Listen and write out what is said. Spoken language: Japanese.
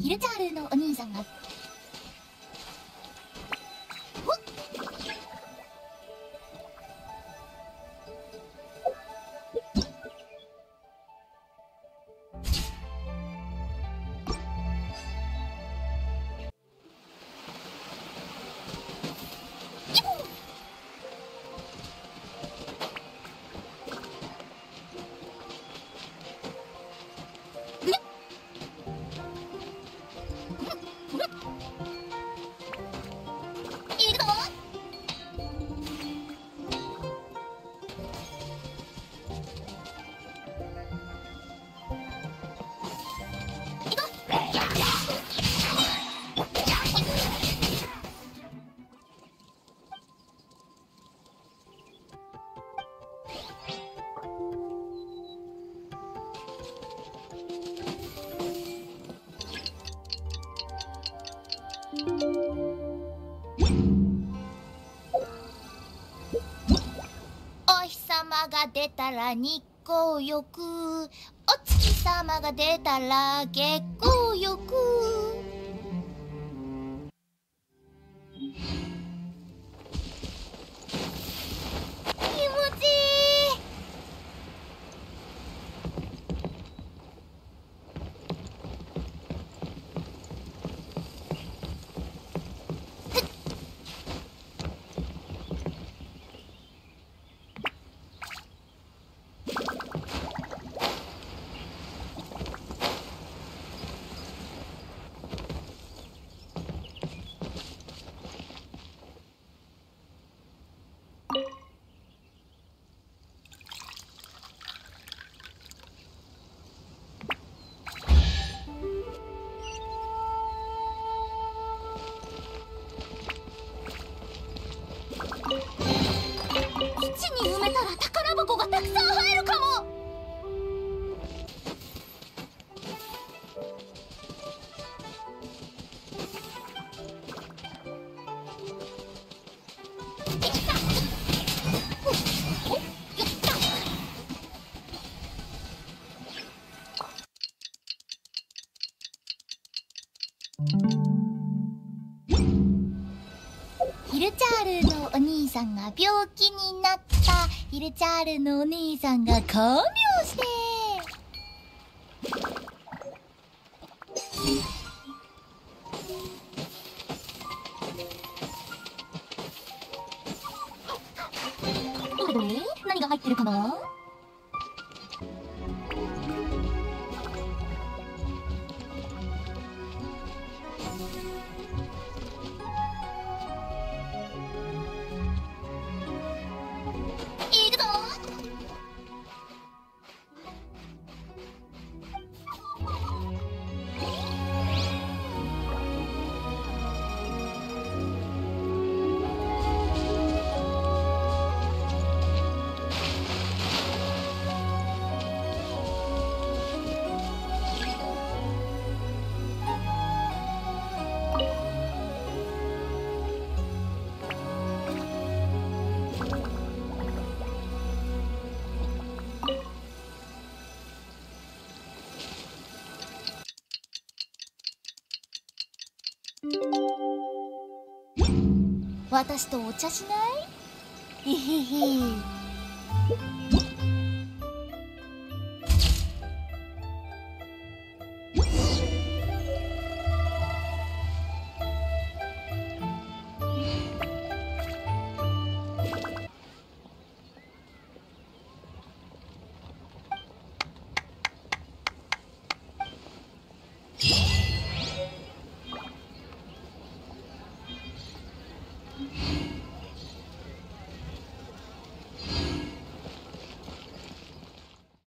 ヒルチャールのお兄さんが様が出たら日光浴。お月様が出たら月光浴。ルチャールのお兄さんが病気になった。ヒルチャールのお兄さんが看病して。え？何が入ってるかな？私とお茶しない？いひひ